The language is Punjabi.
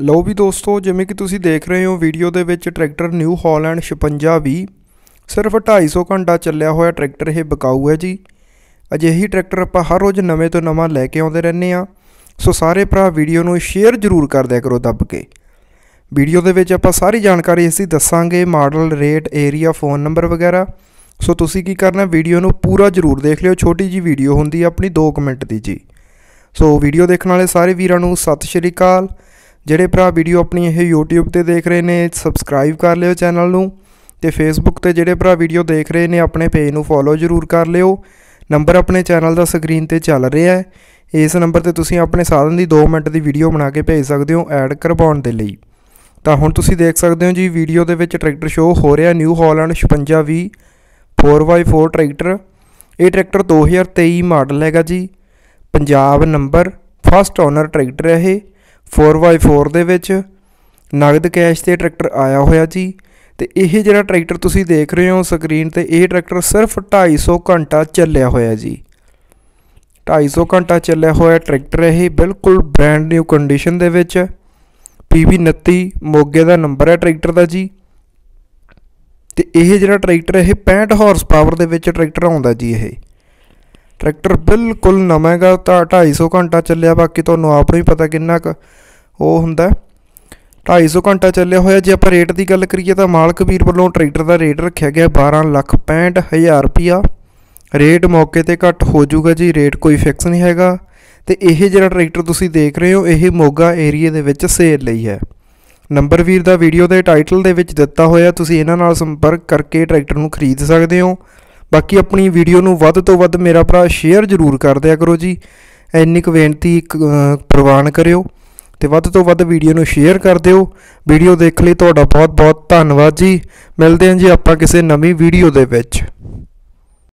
ਲਓ ਵੀ ਦੋਸਤੋ, ਜਿਵੇਂ ਕਿ ਤੁਸੀਂ ਦੇਖ ਰਹੇ ਹੋ, ਵੀਡੀਓ ਦੇ ਵਿੱਚ ਟਰੈਕਟਰ ਨਿਊ ਹਾਲੈਂਡ 5620 ਸਿਰਫ 250 ਘੰਟਾ ਚੱਲਿਆ ਹੋਇਆ ਟਰੈਕਟਰ ਇਹ ਬਕਾਊ ਹੈ ਜੀ। ਅਜਿਹੀ ਟਰੈਕਟਰ ਆਪਾਂ ਹਰ ਰੋਜ਼ ਨਵੇਂ ਤੋਂ ਨਵਾਂ ਲੈ ਕੇ ਆਉਂਦੇ ਰਹਿੰਦੇ ਆ ਸੋ ਸਾਰੇ ਭਰਾ ਵੀਡੀਓ ਨੂੰ ਸ਼ੇਅਰ ਜ਼ਰੂਰ ਕਰ ਦਿਆ ਕਰੋ ਦੱਬ ਕੇ। ਵੀਡੀਓ ਦੇ ਵਿੱਚ ਆਪਾਂ ਸਾਰੀ ਜਾਣਕਾਰੀ ਅਸੀਂ ਦੱਸਾਂਗੇ, model, rate, area, phone number ਵਗੈਰਾ। ਸੋ ਤੁਸੀਂ ਕੀ ਕਰਨਾ, ਵੀਡੀਓ ਨੂੰ ਪੂਰਾ ਜ਼ਰੂਰ ਦੇਖ ਲਿਓ। ਛੋਟੀ ਜੀ ਵੀਡੀਓ ਹੁੰਦੀ ਹੈ ਆਪਣੀ 2 ਮਿੰਟ ਦੀ ਜੀ। ਸੋ ਵੀਡੀਓ ਦੇਖਣ ਵਾਲੇ ਸਾਰੇ ਵੀਰਾਂ ਨੂੰ ਸਤਿ ਸ਼੍ਰੀ ਅਕਾਲ। ਜਿਹੜੇ ਭਰਾ ਵੀਡੀਓ ਆਪਣੀ ਇਹ YouTube ਤੇ ਦੇਖ ਰਹੇ ਨੇ ਸਬਸਕ੍ਰਾਈਬ ਕਰ ਲਿਓ ਚੈਨਲ ਨੂੰ ਤੇ Facebook ਤੇ ਜਿਹੜੇ ਭਰਾ ਵੀਡੀਓ ਦੇਖ ਰਹੇ ਨੇ, ਆਪਣੇ ਪੇਜ ਨੂੰ ਫੋਲੋ ਜ਼ਰੂਰ ਕਰ ਲਿਓ। ਨੰਬਰ ਆਪਣੇ ਚੈਨਲ ਦਾ ਸਕਰੀਨ ਤੇ ਚੱਲ ਰਿਹਾ ਹੈ। ਇਸ ਨੰਬਰ ਤੇ ਤੁਸੀਂ ਆਪਣੇ ਸਾਧਨ ਦੀ 2 ਮਿੰਟ ਦੀ ਵੀਡੀਓ ਬਣਾ ਕੇ ਭੇਜ ਸਕਦੇ ਹੋ ਐਡ ਕਰਵਾਉਣ ਦੇ ਲਈ। ਤਾਂ ਹੁਣ ਤੁਸੀਂ ਦੇਖ ਸਕਦੇ ਹੋ ਜੀ ਵੀਡੀਓ ਦੇ ਵਿੱਚ ਟਰੈਕਟਰ ਸ਼ੋਅ ਹੋ ਰਿਹਾ ਨਿਊ ਹਾਲੈਂਡ 5620 4x4 ਟਰੈਕਟਰ ਇਹ ਟਰੈਕਟਰ 2023 ਮਾਡਲ ਹੈਗਾ ਜੀ। Punjab number first owner tractor ਹੈ ਇਹ। 4x4 ਦੇ ਵਿੱਚ ਨਗਦ ਕੈਸ਼ ਤੇ ਟਰੈਕਟਰ ਆਇਆ ਹੋਇਆ ਜੀ। ਤੇ ਇਹ ਜਿਹੜਾ ਟਰੈਕਟਰ ਤੁਸੀਂ ਦੇਖ ਰਹੇ ਹੋ ਸਕਰੀਨ ਤੇ, ਇਹ ਟਰੈਕਟਰ ਸਿਰਫ 250 ਘੰਟਾ ਚੱਲਿਆ ਹੋਇਆ ਜੀ। 250 ਘੰਟਾ ਚੱਲਿਆ ਹੋਇਆ ਟਰੈਕਟਰ ਇਹ ਬਿਲਕੁਲ ਬ੍ਰੈਂਡ ਨਿਊ ਕੰਡੀਸ਼ਨ ਦੇ ਵਿੱਚ PV 29 ਮੋਗੇ ਦਾ ਨੰਬਰ ਹੈ ਟਰੈਕਟਰ ਦਾ ਜੀ। ਤੇ ਇਹ ਜਿਹੜਾ ਟਰੈਕਟਰ ਇਹ 65 ਹਾਰਸ ਪਾਵਰ ਦੇ ਵਿੱਚ ਟਰੈਕਟਰ ਆਉਂਦਾ ਜੀ ਇਹ। ਟਰੈਕਟਰ ਬਿਲਕੁਲ ਨਵਾਂ ਹੈਗਾ, ਤਾਂ 250 ਘੰਟਾ ਚੱਲਿਆ, ਬਾਕੀ ਤੁਹਾਨੂੰ ਆਪ ਨੂੰ ਹੀ ਪਤਾ ਕਿੰਨਾ ਕੁ ਉਹ ਹੁੰਦਾ। 250 ਘੰਟਾ ਚੱਲਿਆ ਹੋਇਆ, ਜੇ ਆਪਾਂ ਰੇਟ ਦੀ ਗੱਲ ਕਰੀਏ ਤਾਂ ਮਾਲਕ ਵੀਰ ਵੱਲੋਂ ਟਰੈਕਟਰ ਦਾ ਰੇਟ ਰੱਖਿਆ ਗਿਆ 12 ਲੱਖ 65000 ਰੁਪਿਆ ਰੇਟ ਮੌਕੇ ਤੇ ਘੱਟ ਹੋ ਜਾਊਗਾ ਜੀ, ਰੇਟ ਕੋਈ ਫਿਕਸ ਨਹੀਂ ਹੈਗਾ। ਤੇ ਇਹ ਜਿਹੜਾ ਟਰੈਕਟਰ ਤੁਸੀਂ ਦੇਖ ਰਹੇ ਹੋ, ਇਹ ਮੋਗਾ ਏਰੀਆ ਦੇ ਵਿੱਚ ਸੇਲ ਲਈ ਹੈ। ਨੰਬਰ ਵੀਰ ਦਾ ਵੀਡੀਓ ਦੇ ਟਾਈਟਲ ਦੇ ਵਿੱਚ ਦਿੱਤਾ ਹੋਇਆ, ਤੁਸੀਂ ਇਹਨਾਂ ਨਾਲ ਸੰਪਰਕ ਕਰਕੇ ਟਰੈਕਟਰ ਨੂੰ ਖਰੀਦ ਸਕਦੇ ਹੋ। ਬਾਕੀ ਆਪਣੀ ਵੀਡੀਓ ਨੂੰ ਵੱਧ ਤੋਂ ਵੱਧ ਮੇਰਾ ਭਰਾ ਸ਼ੇਅਰ ਜ਼ਰੂਰ ਕਰ ਦਿਆ ਕਰੋ ਜੀ। ਇੰਨੀ ਕੁ ਬੇਨਤੀ ਪ੍ਰਵਾਨ ਕਰਿਓ ਤੇ ਵੱਧ ਤੋਂ ਵੱਧ ਵੀਡੀਓ ਨੂੰ ਸ਼ੇਅਰ ਕਰ ਦਿਓ। ਵੀਡੀਓ ਦੇਖ ਲਈ ਤੁਹਾਡਾ ਬਹੁਤ ਬਹੁਤ ਧੰਨਵਾਦ ਜੀ। ਮਿਲਦੇ ਹਾਂ ਜੀ ਆਪਾਂ ਕਿਸੇ ਨਵੀਂ ਵੀਡੀਓ ਦੇ ਵਿੱਚ।